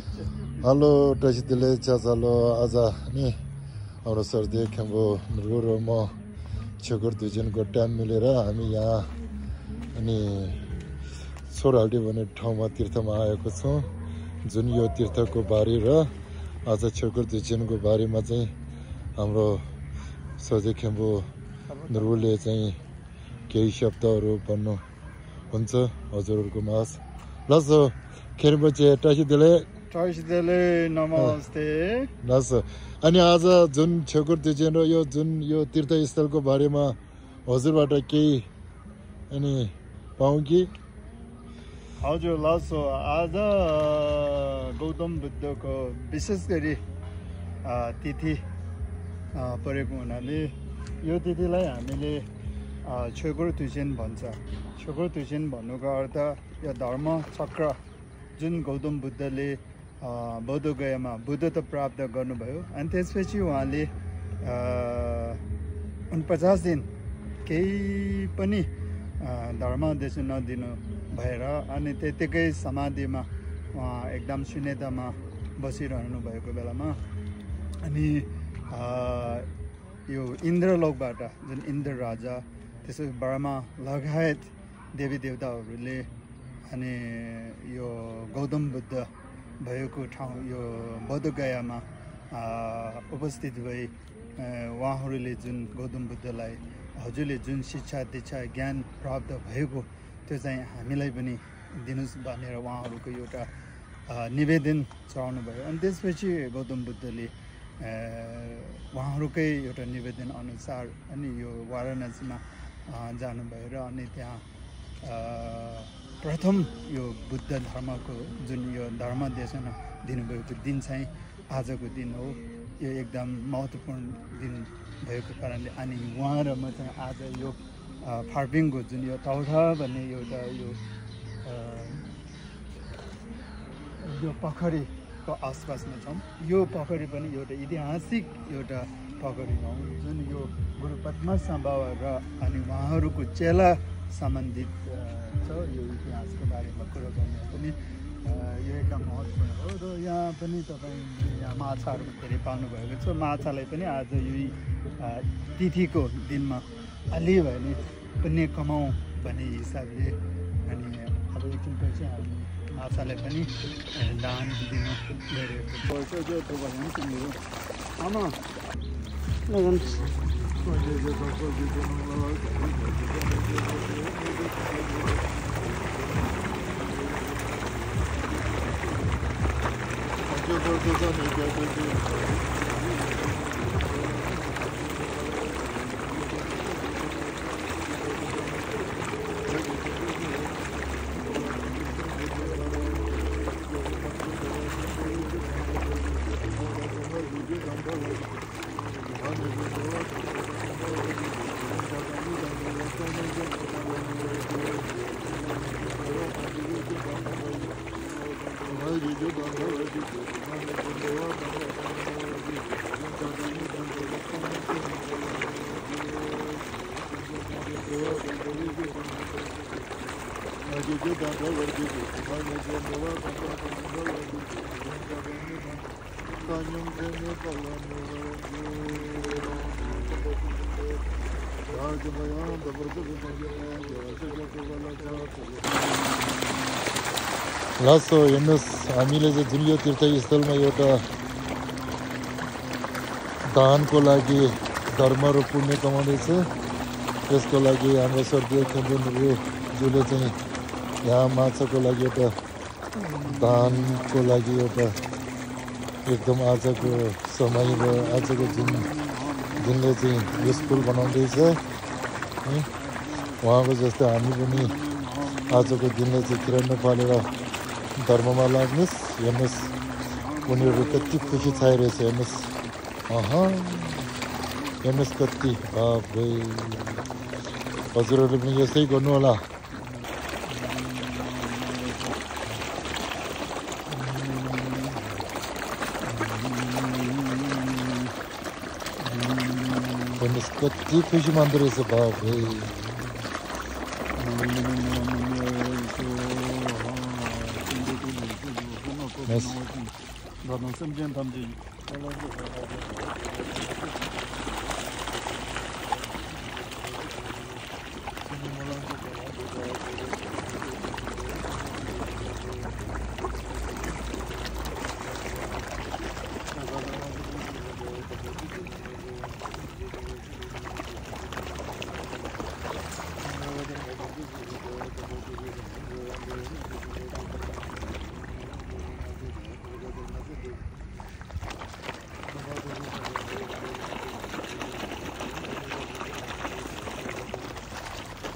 Hello टसी दिले चाचालो आज नि हाम्रो सर्दी खेम्बो र म छेकुर दुईजनको टाइम मिलेर हामी यहाँ अनि सोरहाल्टी भन्ने ठाउँमा तीर्थमा आएको छौँ जुन यो तीर्थको बारी र आज छेकुर दुईजनको बारेमा चाहिँ हाम्रो सर्दी खेम्बो नृगुले चाहिँ केही शब्दहरू भन्नु हुन्छ हजुरहरूको मास लस खेरपछि टसी दिले टर्सिदेले नमस्ते अनि आज जुन छेकुर दुजेन र यो जुन यो तीर्थस्थलको बारेमा हजुरबाट केही अनि पाउँ कि हजुर लसो आज गौतम बुद्धको विशेष गरी तिथि परेको हुनाले यो तिथिलाई हामीले अ, छेगुर तुसेन भन्छ छेगुर तुसेन भन्नुको अर्थ यो धर्म चक्र जुन गौतम बुद्धले अ, बौद्ध गयामा बुद्धत्व प्राप्त गर्नुभयो। अनि त्यसपछि उहाँले उनपचास दिन केही पनि अ, धर्म देश नदिनु भएर अनि त्यत्तिकै समाधिमा उहाँ एकदम शून्यतामा बसिरहनु भएको बेलामा अनि यो इन्द्रलोकबाट जुन इन्द्र राजा त्यसो ब्रह्मा लगायत देवी देवताहरूले अनि यो गौतम बुद्ध भएको ठाउँ यो बौद्धगयामा अ, उपस्थित भई उहाँहरूले जुन गौतम बुद्धलाई हजुरले जुन शिक्षा दीक्षा ज्ञान प्राप्त भएको त्यो चाहिँ हामीलाई पनि दिनुहोस् भनेर उहाँहरूको एउटा निवेदन चढाउनु भयो अनि त्यसपछि गौतम बुद्धले उहाँहरूकै एउटा निवेदन अनुसार अनि यो वाराणसीमा जानुभयो र अनि त्यहाँ प्रथम यो बुद्ध धर्मको जुन यो धर्म देशना दिनुभएको दिन चाहिँ आजको दिन हो। यो एकदम महत्त्वपूर्ण दिन भएको कारणले अनि उहाँ र म चाहिँ आज यो फार्पिङको जुन यो तौठा भन्ने एउटा यो यो पोखरीको आसपासमा छौँ। यो पोखरी पनि एउटा ऐतिहासिक एउटा पोखरी हो। जुन यो गुरु पद्मसा बाबा र अनि उहाँहरूको चेला सम्बन्धित छ यो इतिहासको बारेमा कुरो गर्ने पनि यो एकदम महत्त्वपूर्ण हो र यहाँ पनि तपाईँले यहाँ माछाहरू धेरै पाउनुभएको छ माछालाई पनि आज यही तिथिको दिनमा अलि भए पनि पुण्य कमाउँ भन्ने हिसाबले अनि अब एकछिनपछि हामी माछालाई पनि दान दिनु गइरहेको 就就就在那边，就。लासो हेर्नुहोस् हामीले चाहिँ जुन यो तीर्थस्थलमा एउटा दानको लागि धर्म र पुण्य कमाउँदैछ त्यसको लागि हाम्रो स्वर्गीय खेम्बुनज्यूले चाहिँ यहाँ माछाको लागि एउटा दानको लागि एउटा एकदम आजको समय र आजको जुन जुनले चाहिँ युजफुल बनाउँदैछ है? उहाँको जस्तो हामी पनि आजको दिनले चाहिँ किरण पालेर धर्ममा लाग्नुहोस् हेर्नुहोस् उनीहरू कति खुसी छाइरहेछ हेर्नुहोस्। अह हेर्नुहोस् कति हजुरहरूले पनि यस्तै गर्नु होला हेर्नुहोस् कति खुसी मान्दो रहेछ बाफ्रे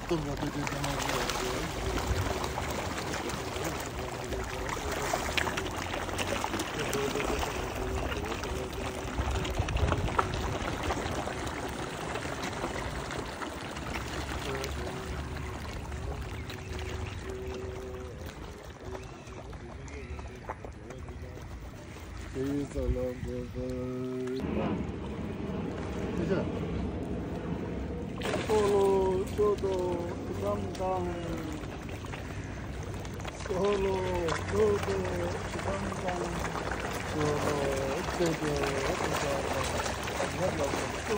Peace, I love, brother. Good job. 多多担当，多多多多担当，多多这个这个，多多多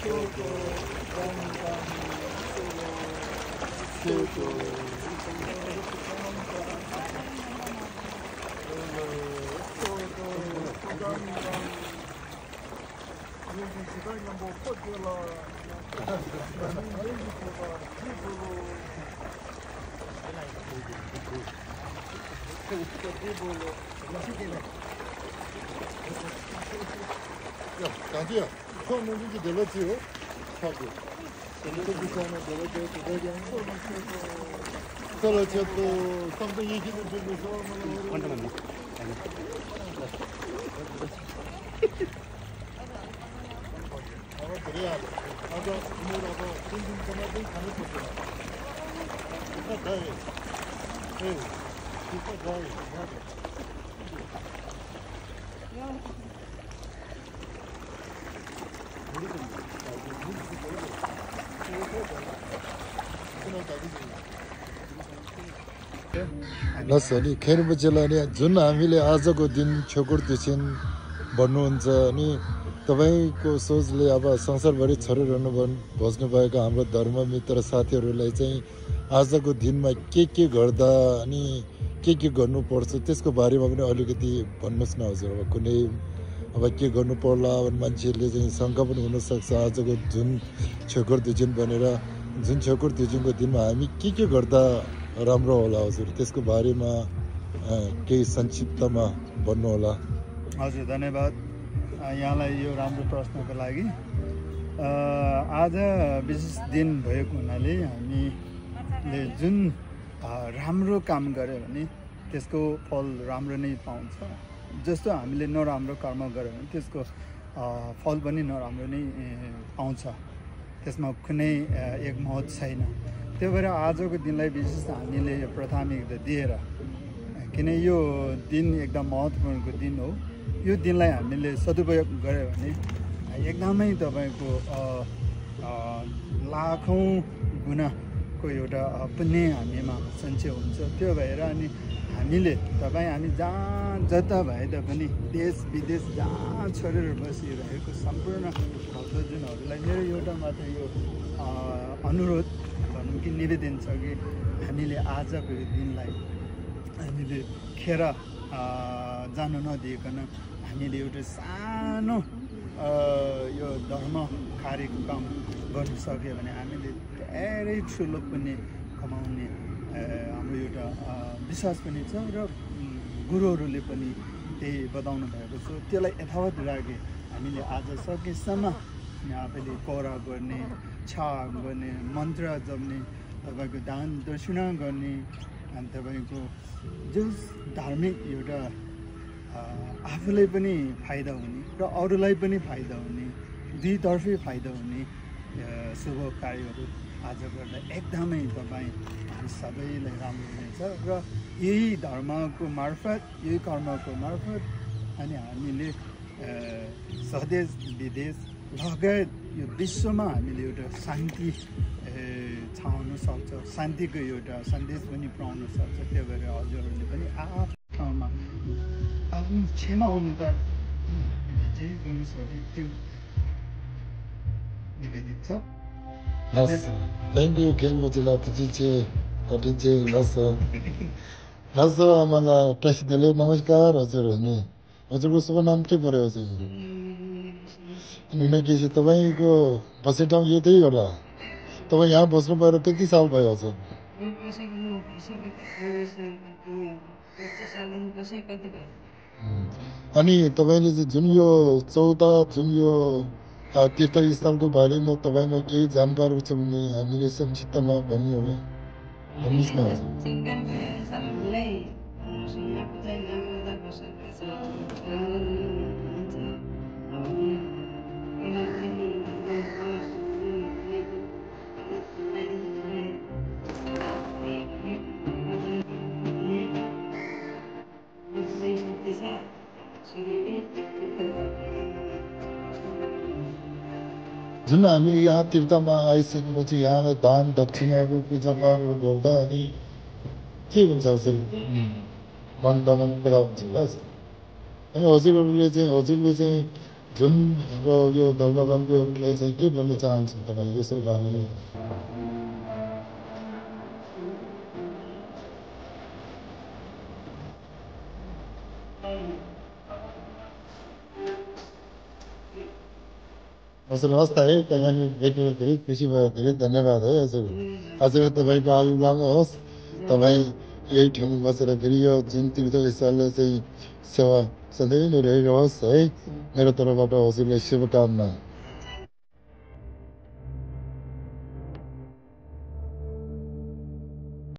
多担当，多多多多担当，多多多多担当，多多多多担当，今年上半年我过去了。내렸지요? 하고. 내렸지, 비싸나 내렸지, 그거야. 서로 저도 쌍둥이 얘기를 주면서 잠깐만요. 아마 그래야 भइहाल्यो अब जुन हामीले आजको दिन छोकुर त्यसि भन्नुहुन्छ अनि तपाईँको सोचले अब संसारभरि छरिरहनु भन् हाम्रो धर्ममित्र साथीहरूलाई चाहिँ आजको दिनमा के के गर्दा अनि के के गर्नुपर्छ त्यसको बारेमा पनि अलिकति भन्नुहोस् न हजुर। अब कुनै अब के गर्नु पर्ला अब मान्छेहरूले चाहिँ शङ्का पनि हुनसक्छ। आजको जुन छोकुर दुजिन भनेर जुन छोकुर दुजिनको दिनमा हामी के के गर्दा राम्रो होला हजुर त्यसको बारेमा केही संक्षिप्तमा भन्नुहोला। हजुर धन्यवाद। यहाँलाई यो राम्रो प्रश्नको लागि। आज विशेष दिन भएको हुनाले हामीले जुन राम्रो काम गऱ्यो भने त्यसको फल राम्रो नै पाउँछ। जस्तो हामीले नराम्रो कर्म गऱ्यो भने त्यसको फल पनि नराम्रो नै पाउँछ। त्यसमा कुनै एक महत्व छैन। त्यही भएर आजको दिनलाई विशेष हामीले प्राथमिकता दिएर किन यो दिन एकदम महत्त्वपूर्णको दिन हो यो दिनलाई हामीले सदुपयोग गऱ्यो भने एकदमै तपाईँको लाखौँ गुणाको एउटा पुण्य हामीमा सञ्चय हुन्छ। त्यो भएर अनि हामीले तपाईँ हामी जहाँ जता भए तापनि देश विदेश जहाँ छोडेर बसिरहेको सम्पूर्ण भक्तजनहरूलाई मेरो एउटा मात्र यो अनुरोध भनौँ कि निवेदन छ कि हामीले आजको यो दिनलाई हामीले खेर जान नदिइकन हामीले एउटा सानो यो धर्म कार्यक्रम गर्न सक्यो भने हामीले धेरै ठुलो पनि कमाउने हाम्रो एउटा विश्वास पनि छ र गुरुहरूले पनि त्यही बताउनु भएको छ। त्यसलाई यथावत राखे हामीले आज सकेसम्म आफैले कोरा गर्ने छा गर्ने मन्त्र जप्ने तपाईँको दान दक्षिणा गर्ने अनि तपाईँको जस धार्मिक एउटा आफूलाई पनि फाइदा हुने र अरूलाई पनि फाइदा हुने दुईतर्फै फाइदा हुने शुभ कार्यहरू आज गर्दा एकदमै तपाईँ हामी सबैलाई राम्रो हुनेछ र यही धर्मको मार्फत यही कर्मको मार्फत अनि हामीले स्वदेश विदेश लगायत यो विश्वमा हामीले एउटा शान्ति छाउन सक्छ शान्तिको एउटा सन्देश पनि पुऱ्याउन सक्छ त्यो भएर हजुरहरूले पनि आफ्नो ठाउँमा आफ्नो छेमा हुनु त चाहिँ गुरुसहरूले त्यो निवेदित छ। नमस्कार हजुर हुने हजुरको शुभ नाम के पऱ्यो हजुर चाहिँ तपाईँको बस्ने ठाउँ यो त्यही होला तपाईँ यहाँ बस्नु भएर कति साल भयो हजुर अनि तपाईँले जुन यो चौध जुन यो तीर्थस्थलको बारेमा तपाईँमा केही जानकारी छ भने हामीले संक्षिप्तमा भनियो भने भन्नुहोस् न। जुन हामी यहाँ तीर्थमा आइसकेपछि यहाँ दान दक्षिणाहरू पूजापाठहरू गर्दा अनि के हुन्छ हजुर मन दमन कुरा हुन्छ अनि हजुरहरूले चाहिँ हजुरले चाहिँ जुन हाम्रो यो धर्मगम्बीहरूले चाहिँ के भन्न चाहन्छ तपाईँ यसो बारेमा हजुर हवस् त है तपाईँले भेट्नु धेरै खुसी भयो धेरै धन्यवाद है हजुर हजुर तपाईँको आयु लामो होस् तपाईँ यही ठाउँमा बसेर फेरि यो जुन तीर्थस्थलले चाहिँ